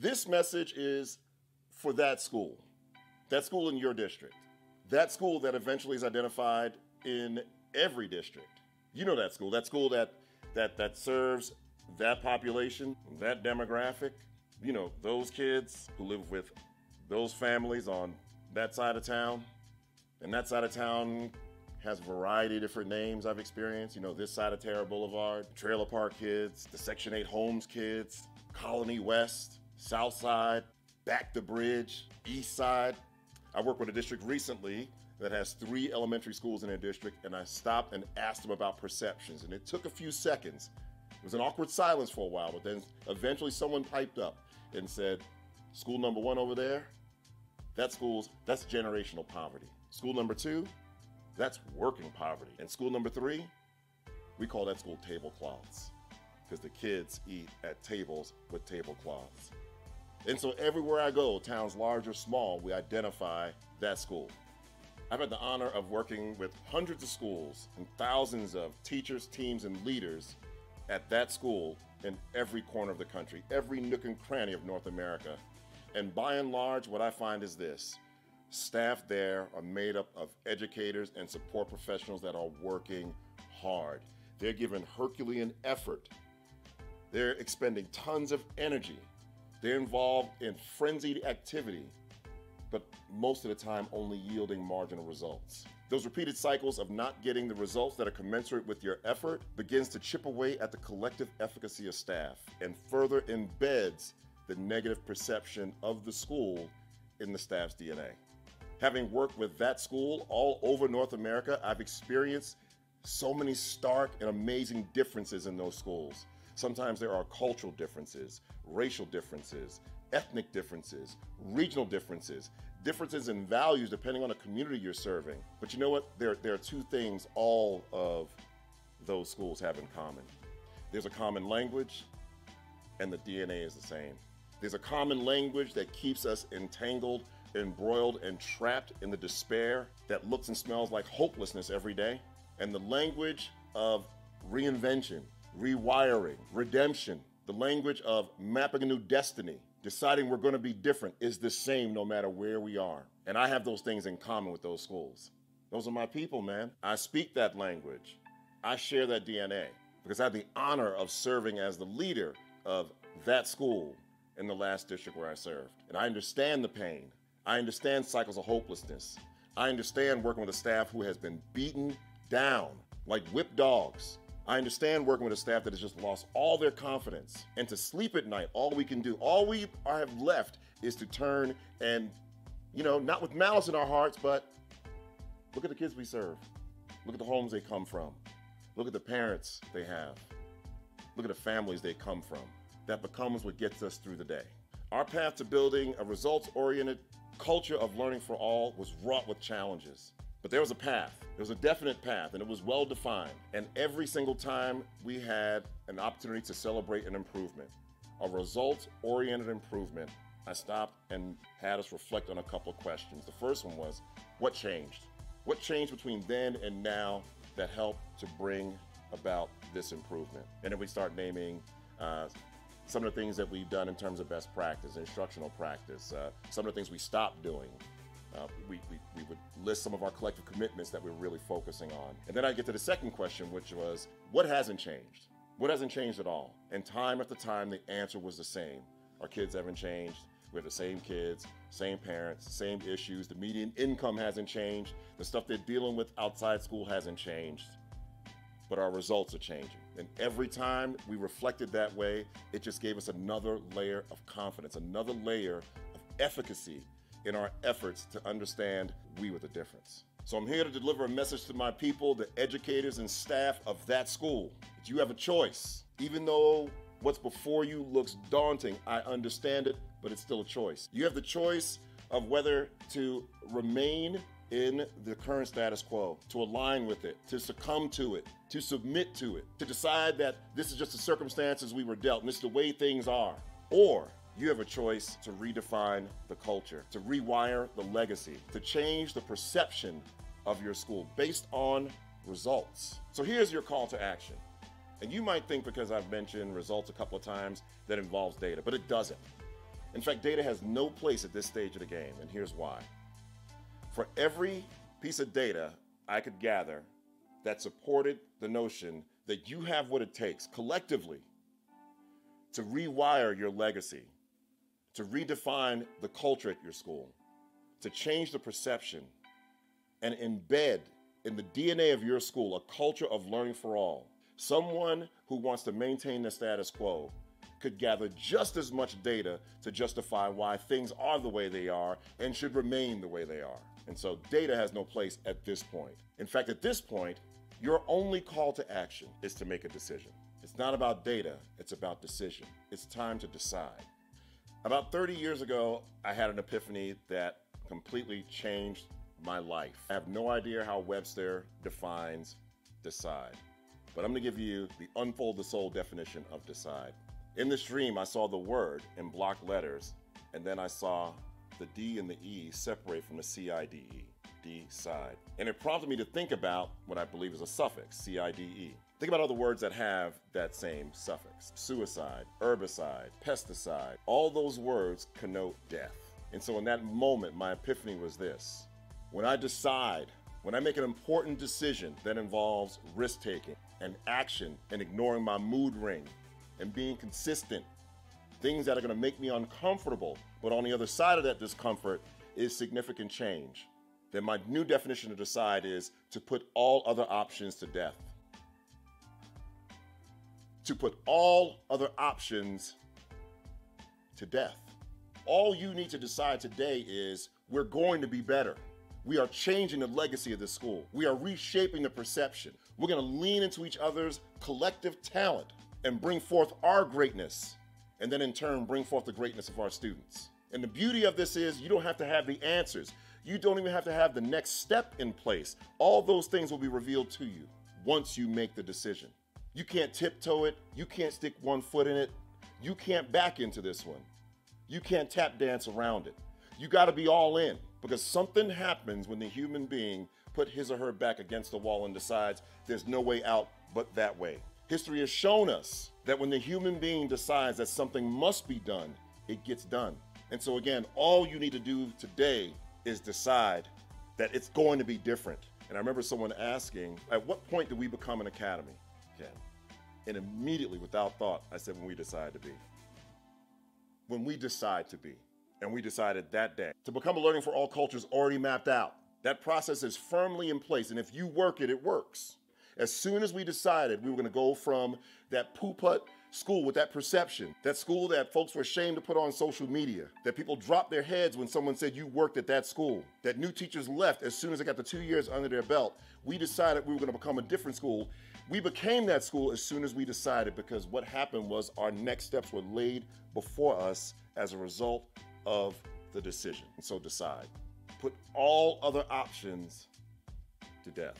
This message is for that school, that school in your district, that school that eventually is identified in every district. You know that school, that school that that that serves that population, that demographic. You know, those kids who live with those families on that side of town. And that side of town has a variety of different names I've experienced. You know, this side of Terra Boulevard, Trailer Park kids, the Section 8 Homes kids, Colony West, South Side, Back the Bridge, East Side. I worked with a district recently that has three elementary schools in their district, and I stopped and asked them about perceptions. And it took a few seconds. It was an awkward silence for a while, but then eventually someone piped up and said, School number one over there, that school's that's generational poverty. School number two, that's working poverty. And school number three, we call that school tablecloths because the kids eat at tables with tablecloths. And so everywhere I go, towns large or small, we identify that school. I've had the honor of working with hundreds of schools and thousands of teachers, teams, and leaders at that school in every corner of the country, every nook and cranny of North America. And by and large, what I find is this staff there are made up of educators and support professionals that are working hard. They're given Herculean effort. They're expending tons of energy. They're involved in frenzied activity, but most of the time only yielding marginal results. Those repeated cycles of not getting the results that are commensurate with your effort begins to chip away at the collective efficacy of staff and further embeds the negative perception of the school in the staff's DNA. Having worked with that school all over North America, I've experienced so many stark and amazing differences in those schools. Sometimes there are cultural differences, racial differences, ethnic differences, regional differences, differences in values depending on the community you're serving. But you know what? There, there are two things all of those schools have in common. There's a common language, and the DNA is the same. There's a common language that keeps us entangled, embroiled, and trapped in the despair that looks and smells like hopelessness every day. And the language of reinvention, rewiring, redemption, the language of mapping a new destiny, deciding we're going to be different is the same no matter where we are. And I have those things in common with those schools. Those are my people, man. I speak that language. I share that DNA because I had the honor of serving as the leader of that school in the last district where I served. And I understand the pain. I understand cycles of hopelessness. I understand working with a staff who has been beaten down like whipped dogs. I understand working with a staff that has just lost all their confidence. And to sleep at night, all we can do, all we have left is to turn and, you know, not with malice in our hearts, but look at the kids we serve. Look at the homes they come from. Look at the parents they have. Look at the families they come from that becomes what gets us through the day. Our path to building a results oriented culture of learning for all was wrought with challenges. But there was a path, there was a definite path, and it was well defined. And every single time we had an opportunity to celebrate an improvement, a results oriented improvement, I stopped and had us reflect on a couple of questions. The first one was what changed? What changed between then and now that helped to bring about this improvement? And then we start naming uh, some of the things that we've done in terms of best practice, instructional practice, uh, some of the things we stopped doing. Uh, we, we, we, would list some of our collective commitments that we're really focusing on. And then I get to the second question, which was what hasn't changed? What hasn't changed at all? And time after time, the answer was the same. Our kids haven't changed. We have the same kids, same parents, same issues. The median income hasn't changed. The stuff they're dealing with outside school hasn't changed but our results are changing. And every time we reflected that way, it just gave us another layer of confidence, another layer of efficacy in our efforts to understand we were the difference. So I'm here to deliver a message to my people, the educators and staff of that school, that you have a choice. Even though what's before you looks daunting, I understand it, but it's still a choice. You have the choice of whether to remain in the current status quo, to align with it, to succumb to it, to submit to it, to decide that this is just the circumstances we were dealt and this is the way things are. Or you have a choice to redefine the culture, to rewire the legacy, to change the perception of your school based on results. So here's your call to action. And you might think because I've mentioned results a couple of times that involves data, but it doesn't. In fact, data has no place at this stage of the game, and here's why. For every piece of data I could gather that supported the notion that you have what it takes collectively to rewire your legacy, to redefine the culture at your school, to change the perception, and embed in the DNA of your school a culture of learning for all. Someone who wants to maintain the status quo could gather just as much data to justify why things are the way they are and should remain the way they are. And so data has no place at this point. In fact, at this point, your only call to action is to make a decision. It's not about data, it's about decision. It's time to decide. About 30 years ago, I had an epiphany that completely changed my life. I have no idea how Webster defines decide, but I'm gonna give you the unfold the soul definition of decide. In this dream, I saw the word in block letters, and then I saw the D and the E separate from the C-I-D-E, decide. And it prompted me to think about what I believe is a suffix, C-I-D-E. Think about all the words that have that same suffix. Suicide, herbicide, pesticide, all those words connote death. And so in that moment, my epiphany was this. When I decide, when I make an important decision that involves risk taking and action and ignoring my mood ring and being consistent, things that are going to make me uncomfortable, but on the other side of that discomfort is significant change, then my new definition of decide is to put all other options to death. To put all other options to death. All you need to decide today is we're going to be better. We are changing the legacy of the school. We are reshaping the perception. We're going to lean into each other's collective talent and bring forth our greatness, and then in turn, bring forth the greatness of our students. And the beauty of this is you don't have to have the answers. You don't even have to have the next step in place. All those things will be revealed to you once you make the decision. You can't tiptoe it. You can't stick one foot in it. You can't back into this one. You can't tap dance around it. You got to be all in. Because something happens when the human being put his or her back against the wall and decides there's no way out but that way. History has shown us that when the human being decides that something must be done, it gets done. And so again, all you need to do today is decide that it's going to be different. And I remember someone asking, at what point do we become an academy? Ken? And immediately, without thought, I said, when we decide to be. When we decide to be and we decided that day to become a learning for all cultures already mapped out. That process is firmly in place, and if you work it, it works. As soon as we decided we were going to go from that poo-put school with that perception, that school that folks were ashamed to put on social media, that people dropped their heads when someone said you worked at that school, that new teachers left as soon as they got the two years under their belt, we decided we were going to become a different school. We became that school as soon as we decided because what happened was our next steps were laid before us as a result of the decision. And so decide. Put all other options to death.